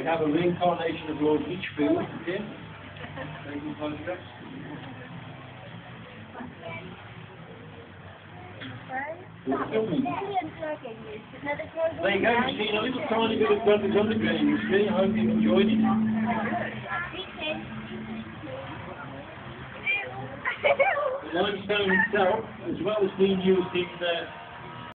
We have a reincarnation of Lord Lichfield here. Taking photographs. There you go, you've seen a little tiny bit of Brothers Underground, you see, I hope you've enjoyed it. The limestone itself, as well as being used in uh,